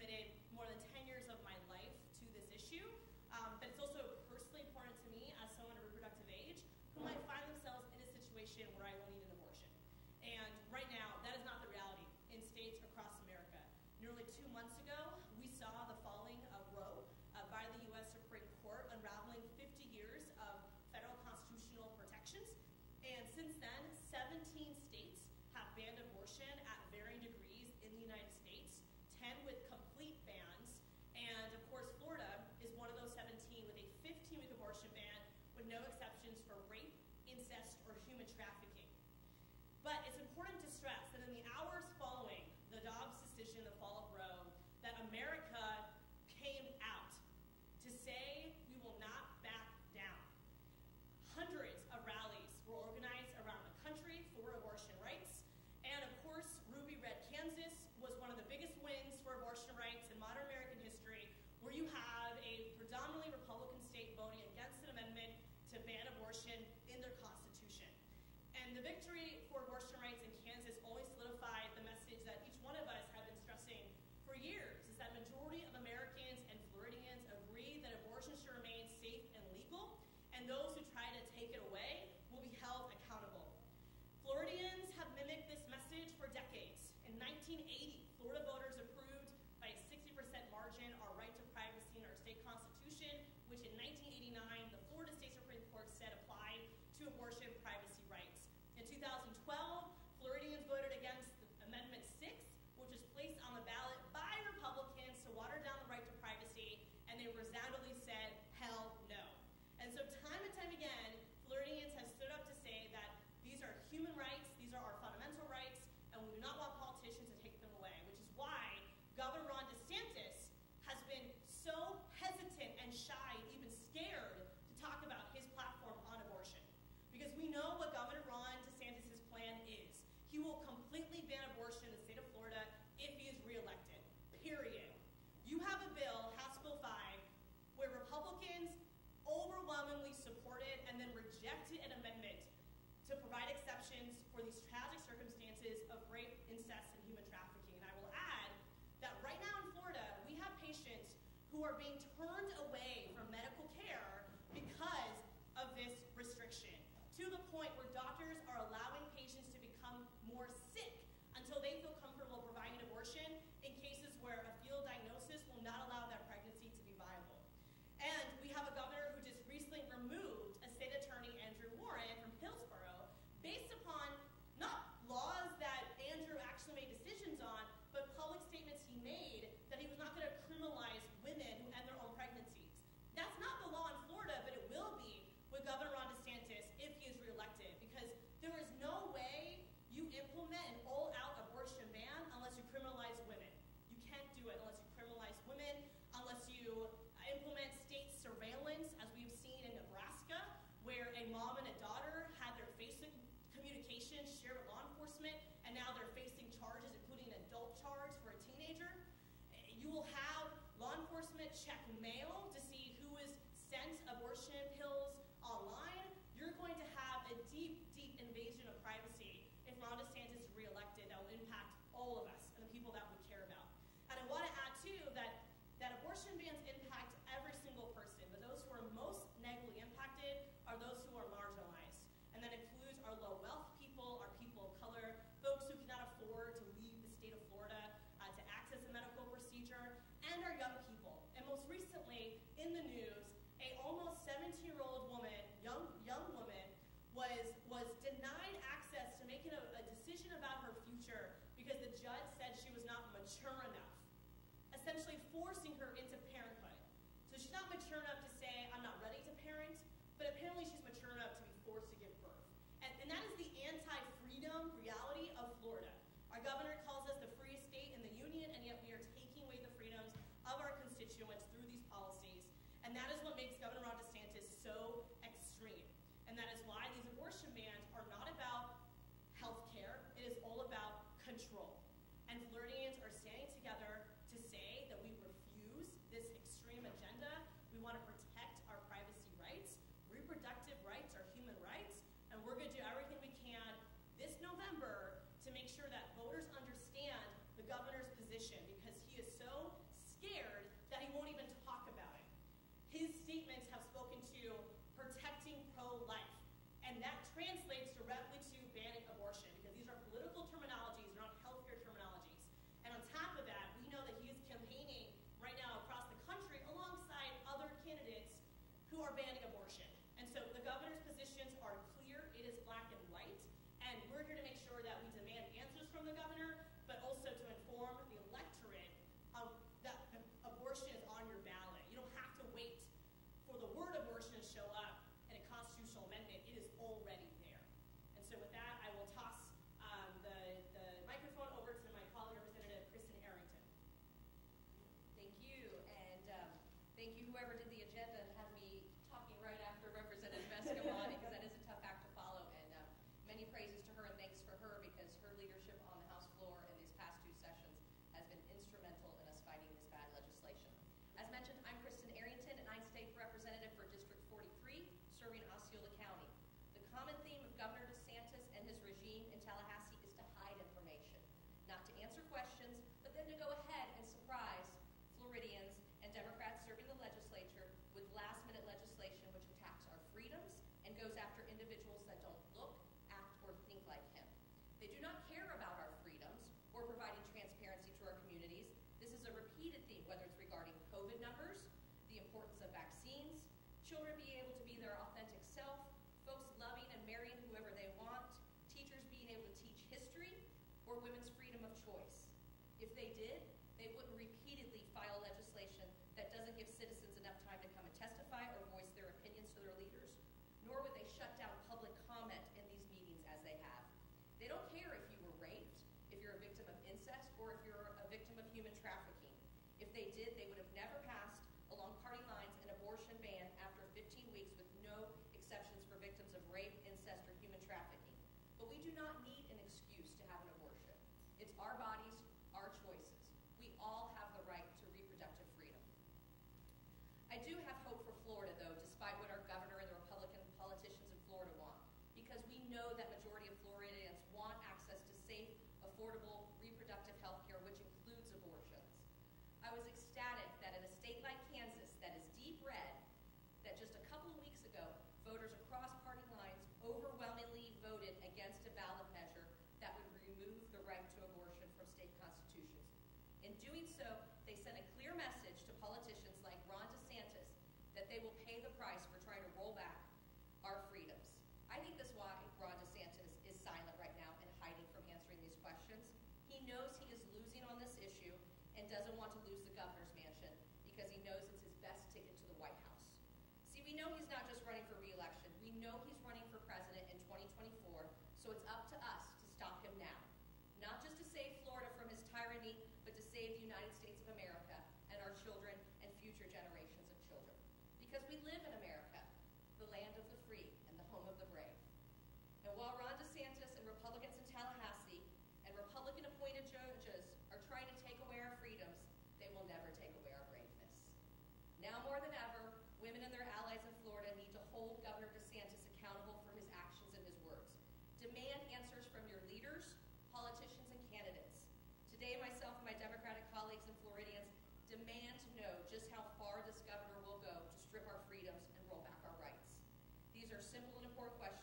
committed more than 10 stay to abortion privacy rights. In 2012, an amendment to provide exceptions for these tragic circumstances of rape, incest, and human trafficking. And I will add that right now in Florida, we have patients who are being turned forcing her into parenthood. So she's not mature So with that, and doesn't want to lose the governor's mansion because he knows it's his best ticket to the White House. See, we know he's not just just how far this governor will go to strip our freedoms and roll back our rights. These are simple and important questions.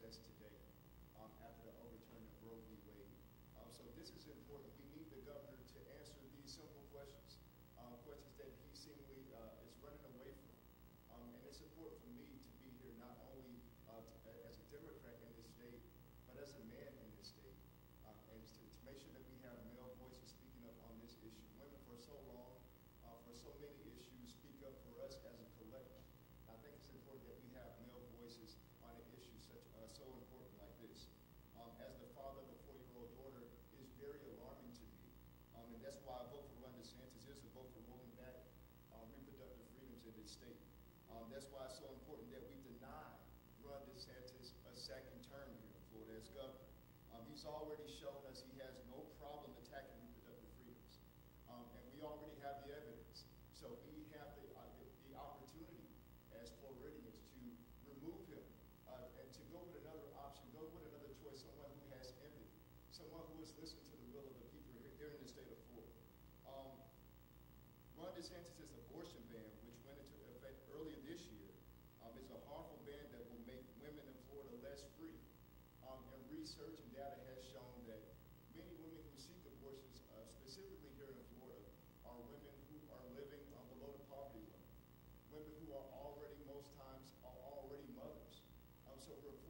success today um, after the overturn of Roe v. Wade. Um, so this is important. We state. Um, that's why it's so important that we deny Ron DeSantis a second term here in Florida as governor. Um, he's already shown us he has no problem attacking reproductive freedoms. Um, and we already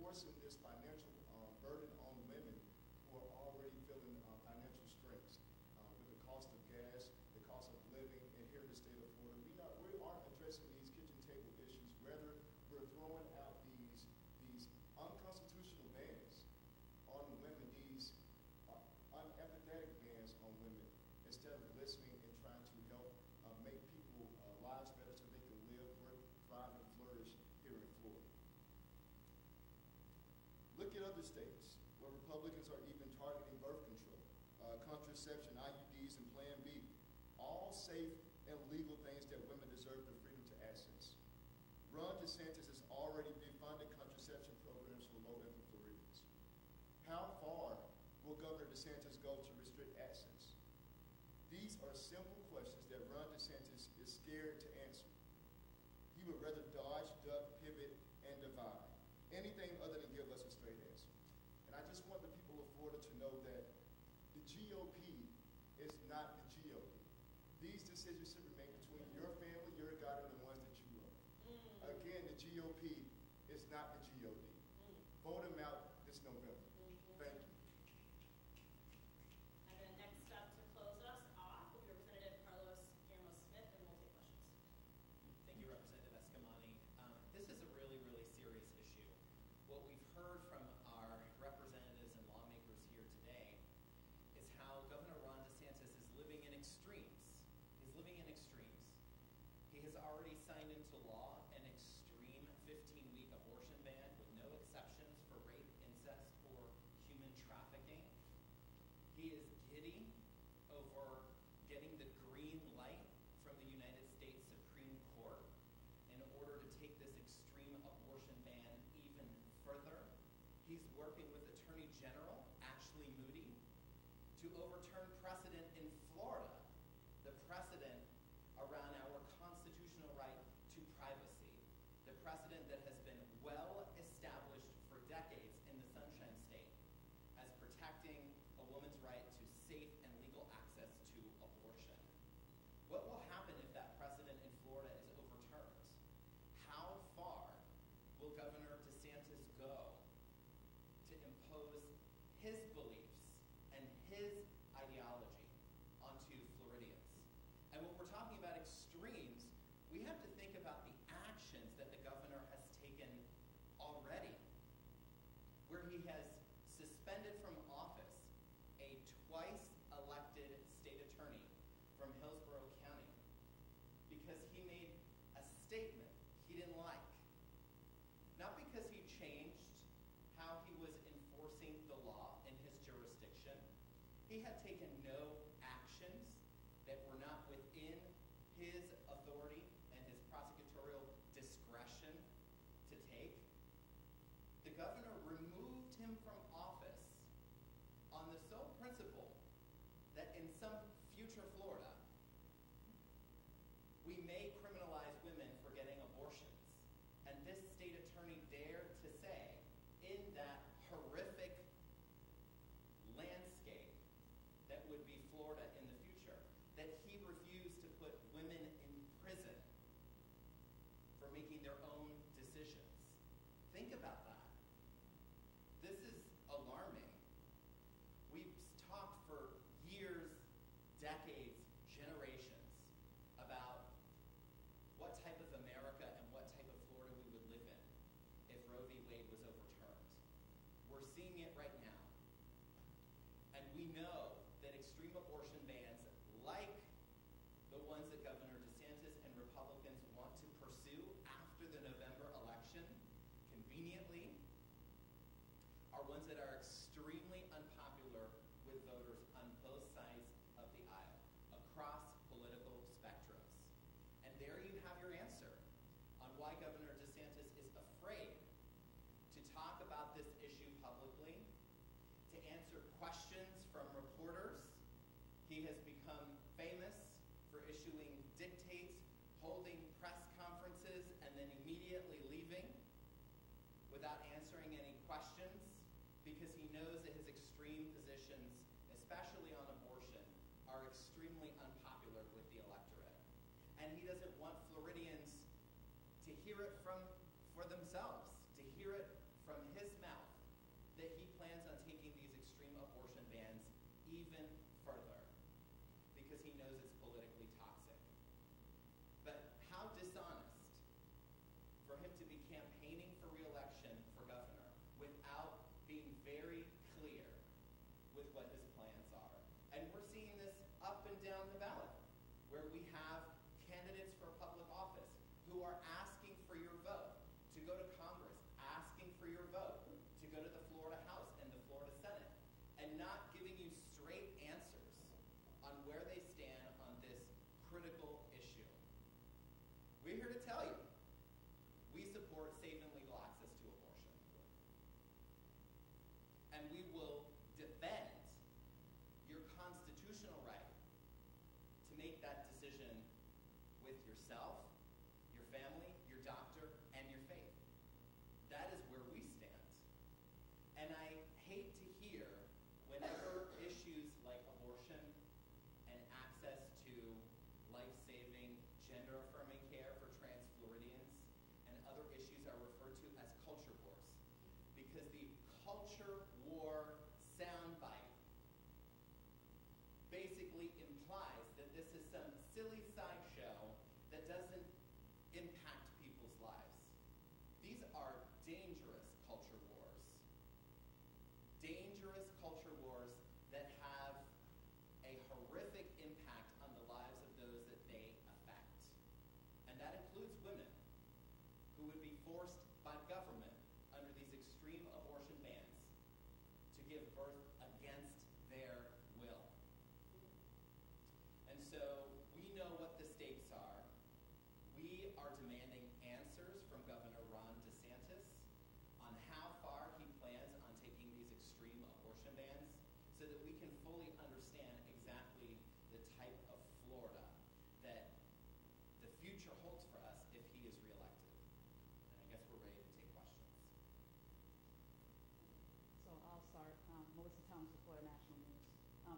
also her this. safe and legal things that women deserve the freedom to access. Ron DeSantis has already defunded contraception programs for low income Floridians. How far will Governor DeSantis go to restrict access? These are simple questions that Ron DeSantis is scared to answer. He would rather dodge Is governor removed him from seeing it right now. And we know that extreme abortion questions because he knows that his extreme positions, especially on abortion, are extremely unpopular with the electorate. And he doesn't want Floridians to hear it from for themselves.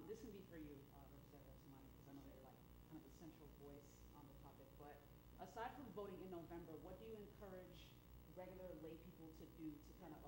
Um, this would be for you, uh, Representative Eskamani, because I know you're like kind of the central voice on the topic. But aside from voting in November, what do you encourage regular lay people to do to kind of